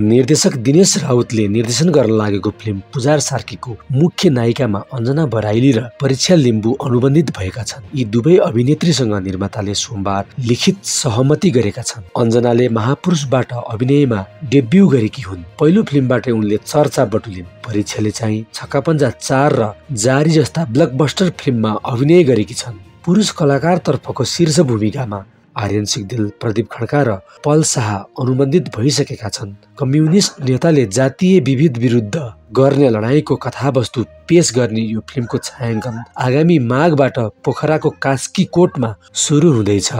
निर्देशक दिनेश राउतले निर्देशन गर्न लागेको फिल्म पुजार सार्कीको मुख्य नायिकामा अञ्जना बराइली र परीक्षा लिम्बू अनुबन्धित भएका छन्। यी दुवै अभिनेत्रीसँग निर्माताले सोमबार लिखित सहमति गरेका छन्। अञ्जनाले महापुरुषबाट अभिनयमा डेब्यू गरेकी हुन्। पहिलो फिल्मबाटै उनले चर्चा बटुलिन्। परीक्षाले चाहिँ छक्कापन्जा चार र जारी जस्ता ब्लकबस्टर फिल्ममा अभिनय गरेकी छन्। पुरुष कलाकारतर्फको शीर्ष भूमिकामा आर्यन सिगदेल प्रदीप खड्का र पल शाह अनुबन्धित भइसकेका छन्। कम्युनिस्ट नेताले जातीय विविध विरुद्ध गर्ने लडाईँको कथावस्तु पेश गर्ने यो फिल्मको छायाङ्कन आगामी माघबाट पोखराको कास्की कोटमा सुरु हुँदैछ।